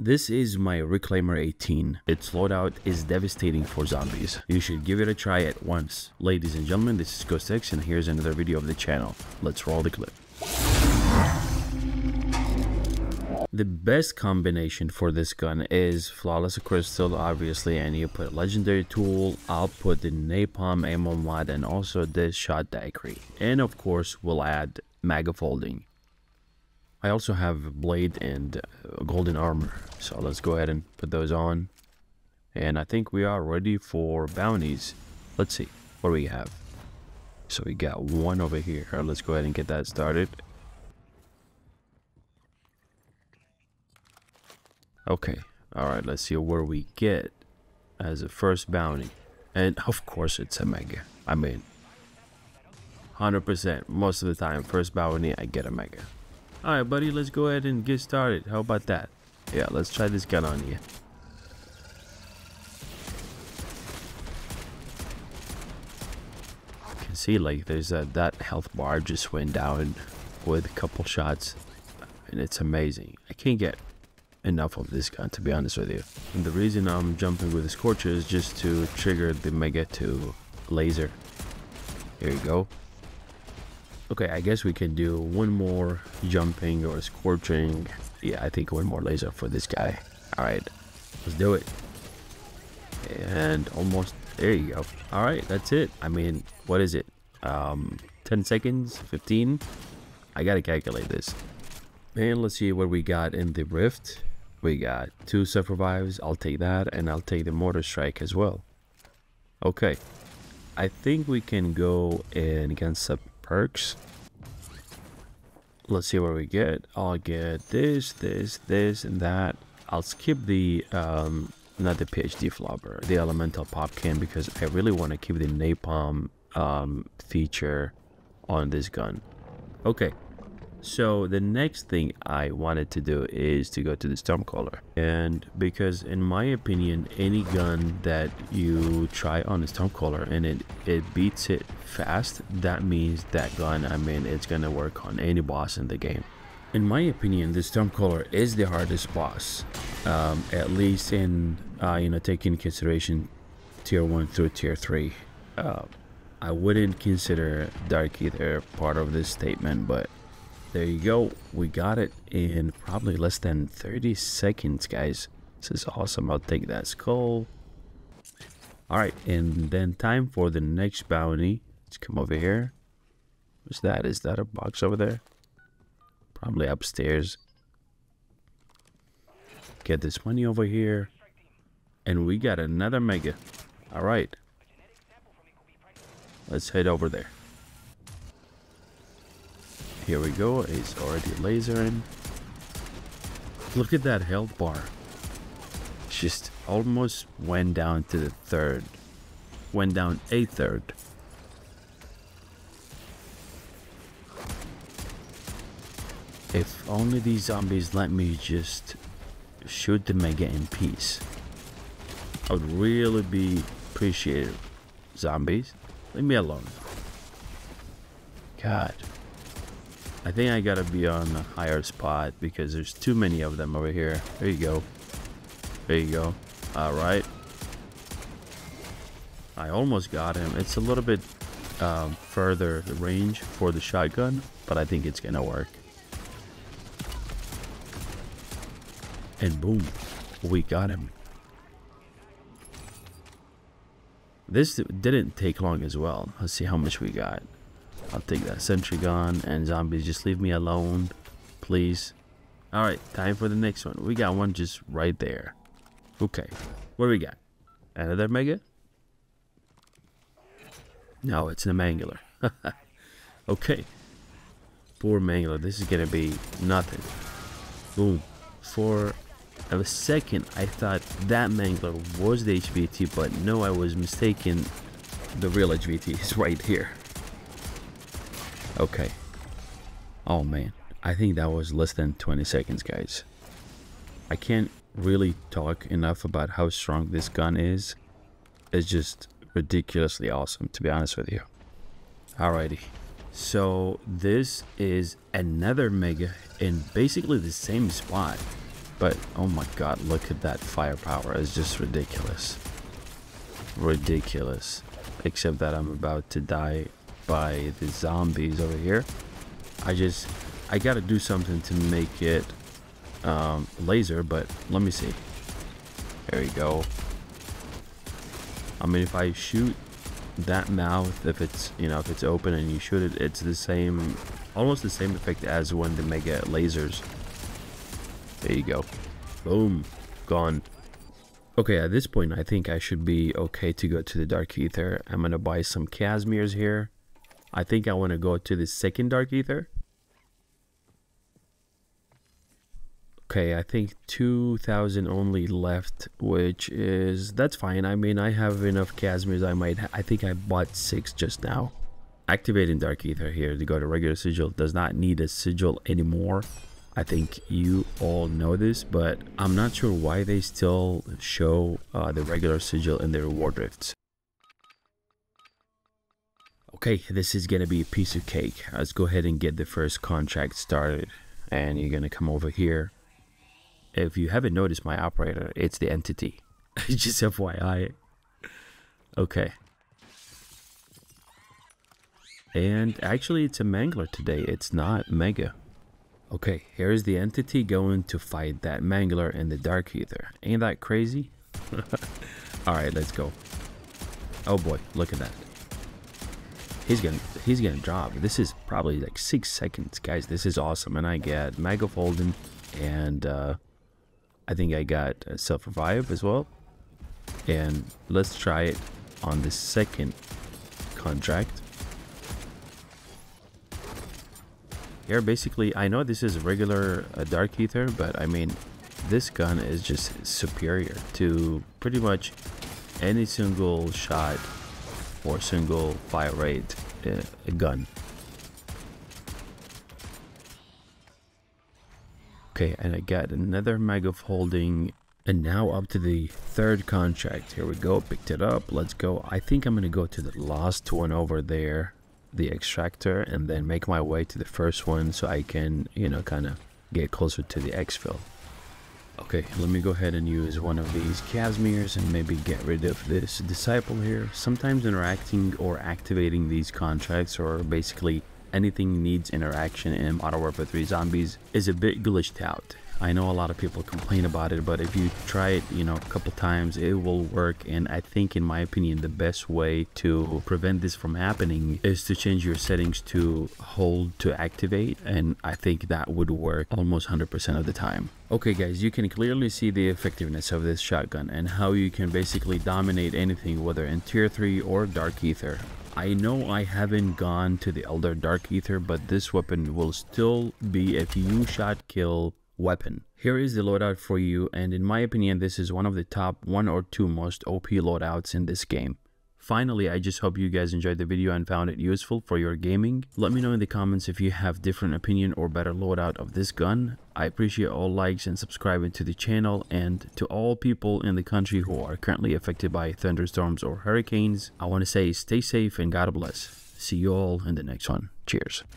This is my Reclaimer 18. Its loadout is devastating for zombies. You should give it a try at once. Ladies and gentlemen, this is GhostX and here's another video of the channel. Let's roll the clip. The best combination for this gun is Flawless Crystal, obviously, and you put Legendary Tool, I'll put the Napalm Ammo Mod, and also this Shot Daiquiri. And of course, we'll add Mega Folding. I also have Blade and uh, Golden Armor, so let's go ahead and put those on. And I think we are ready for bounties. Let's see what we have. So we got one over here. Let's go ahead and get that started. Okay, alright, let's see where we get as a first bounty. And of course it's a mega. I mean, 100% most of the time, first bounty, I get a mega. Alright buddy, let's go ahead and get started. How about that? Yeah, let's try this gun on you. You can see like there's a, that health bar just went down with a couple shots and it's amazing. I can't get enough of this gun to be honest with you. And the reason I'm jumping with the Scorcher is just to trigger the Mega 2 laser. Here you go. Okay, I guess we can do one more jumping or scorching. Yeah, I think one more laser for this guy. Alright, let's do it. And almost, there you go. Alright, that's it. I mean, what is it? Um, 10 seconds? 15? I gotta calculate this. And let's see what we got in the rift. We got two survives. I'll take that and I'll take the mortar strike as well. Okay. I think we can go and against some perks. Let's see what we get. I'll get this, this, this, and that. I'll skip the, um, not the PhD flopper, the elemental popkin, because I really want to keep the napalm um, feature on this gun. Okay, so the next thing I wanted to do is to go to the Stormcaller. And because in my opinion, any gun that you try on the Stormcaller and it, it beats it fast, that means that gun, I mean, it's gonna work on any boss in the game. In my opinion, the Stormcaller is the hardest boss, um, at least in, uh, you know, taking consideration tier 1 through tier 3. Uh, I wouldn't consider Dark Aether part of this statement, but there you go. We got it in probably less than 30 seconds, guys. This is awesome. I'll take that skull. Alright, and then time for the next bounty. Let's come over here. What's that? Is that a box over there? Probably upstairs. Get this money over here. And we got another mega. Alright. Let's head over there. Here we go. It's already lasering. Look at that health bar. Just almost went down to the third. Went down a third. If only these zombies let me just shoot the mega in peace. I would really be appreciative. Zombies, leave me alone. God. I think I gotta be on a higher spot because there's too many of them over here. There you go. There you go. Alright. I almost got him. It's a little bit um, further range for the shotgun, but I think it's gonna work. And boom, we got him. This didn't take long as well. Let's see how much we got. I'll take that sentry gun and zombies. Just leave me alone please. All right time for the next one. We got one just right there. Okay what do we got? Another mega? No it's an mangler. Okay. Poor mangler. This is gonna be nothing. Boom. For a second I thought that mangler was the HVT but no I was mistaken. The real HVT is right here Okay. Oh man, I think that was less than 20 seconds, guys. I can't really talk enough about how strong this gun is. It's just ridiculously awesome, to be honest with you. Alrighty. So this is another mega in basically the same spot. But oh my god, look at that firepower. It's just ridiculous. Ridiculous. Except that I'm about to die by the zombies over here. I just, I gotta do something to make it um, laser, but let me see. There we go. I mean, if I shoot that mouth, if it's, you know, if it's open and you shoot it, it's the same, almost the same effect as when the mega lasers. There you go. Boom. Gone. Okay, at this point, I think I should be okay to go to the Dark Aether. I'm gonna buy some Kazimirs here. I think I want to go to the second Dark Aether. Okay, I think 2,000 only left, which is, that's fine. I mean, I have enough Kazimirs. I might, I think I bought six just now. Activating Dark Aether here to go to regular sigil does not need a sigil anymore. I think you all know this, but I'm not sure why they still show uh, the regular sigil in their reward drifts. Okay, this is gonna be a piece of cake. Let's go ahead and get the first contract started. And you're gonna come over here if you haven't noticed my operator, it's the entity. Just FYI. Okay. And actually, it's a Mangler today. It's not Mega. Okay, here's the entity going to fight that Mangler in the Dark Aether Ain't that crazy? Alright, let's go. Oh boy, look at that. He's gonna he's gonna drop. This is probably like six seconds, guys. This is awesome. And I get Mega Folden and uh I think I got self-revive as well. And let's try it on the second contract. Here, basically, I know this is regular uh, Dark Aether, but I mean, this gun is just superior to pretty much any single shot or single fire rate uh, gun. Okay, and I got another Mega Folding. And now up to the third contract. Here we go. Picked it up. Let's go. I think I'm to go to the last one over there. The extractor. And then make my way to the first one so I can, you know, kind of get closer to the exfil. Okay, let me go ahead and use one of these Kazimirs and maybe get rid of this Disciple here. Sometimes interacting or activating these contracts or basically anything needs interaction in Modern Warfare 3 Zombies is a bit glitched out. I know a lot of people complain about it, but if you try it, you know, a couple times, it will work. And I think, in my opinion, the best way to prevent this from happening is to change your settings to hold to activate. And I think that would work almost 100% of the time. Okay guys, you can clearly see the effectiveness of this shotgun and how you can basically dominate anything whether in tier 3 or dark aether. I know I haven't gone to the Elder Dark Aether, but this weapon will still be a few shot kill weapon. Here is the loadout for you, and in my opinion, this is one of the top one or two most OP loadouts in this game. Finally, I just hope you guys enjoyed the video and found it useful for your gaming. Let me know in the comments if you have different opinion or better loadout of this gun. I appreciate all likes and subscribing to the channel and to all people in the country who are currently affected by thunderstorms or hurricanes. I want to say stay safe and God bless. See you all in the next one. Cheers.